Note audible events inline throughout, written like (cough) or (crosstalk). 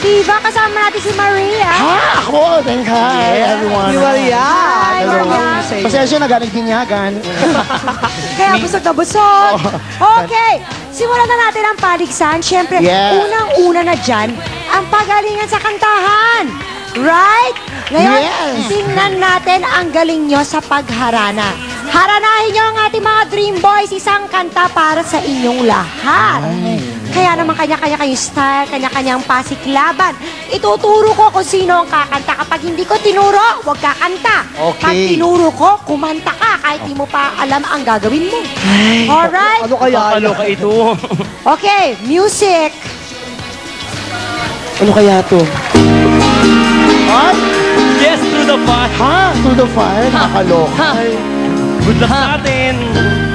diva. Kasama natin si Maria. Ha? Ako! Thank hi, everyone. Di Maria. Hi, Hello. Maria. Pasensya na galing binyagan. (laughs) Kaya busog na busog. Okay, simulan na natin ang paligsan. Siyempre, Yeah. unang-una na dyan, ang pagalingan sa kantahan. Right? Ngayon, Yes. tingnan natin ang galing nyo sa pagharana. Haranahin nyo ang ating mga Dream Boys, isang kanta para sa inyong lahat. Kaya naman kanya-kanya kayong style, kanya-kanyang pasiklaban. Ituturo ko kung sino ang kakanta. Kapag hindi ko tinuro, huwag kakanta. Okay. Pag tinuro ko, kumanta ka kahit di mo pa alam ang gagawin mo. Alright? Ano kaya? Ano ka ito? Okay, music. Ano kaya to? Ay! yes, through the fire. Ha? Through the fire? Nakakaloka. Good luck sa atin.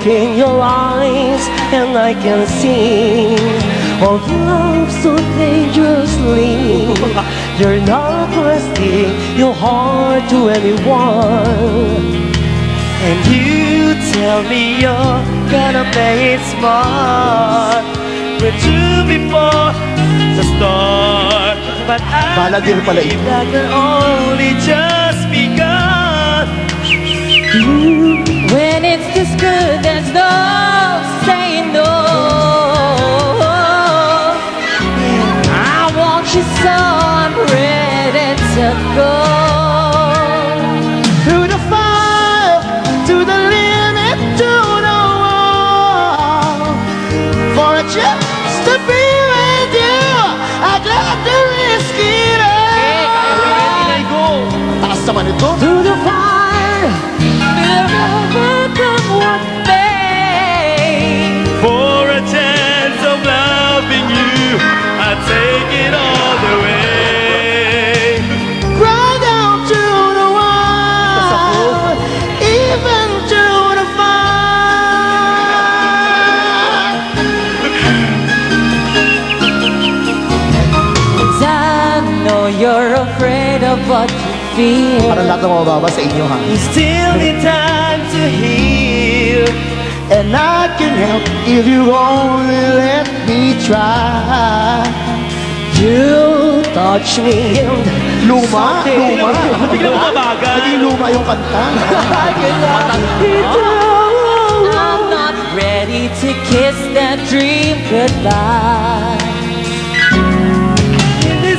Look in your eyes and I can see of love so dangerously. You're not trusting your heart to anyone. And you tell me you're gonna play it smart We're two before the start But I Bala din pala ito. believe eh. that we're only just begun Yeah. Of what you feel. Parang lahat ng mababa sa inyo, ha? We still need time to heal And I can help if you only let me try. You touch me Luma, luma. Biglang bumabagal. Naging luma yung kanta. I'm not ready to kiss that dream goodbye.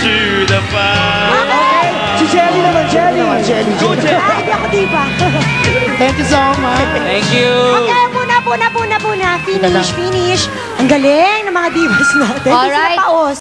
to the fire Si Jelly naman, Jelly. Naman, Jelly. Go, Jelly. Ay, di ako. (laughs) Thank you so much. Thank you Okay, puna, puna, puna, puna. Ika lang. Finish, finish. Ang galing ng mga divas natin. Hindi sila Alright. paos.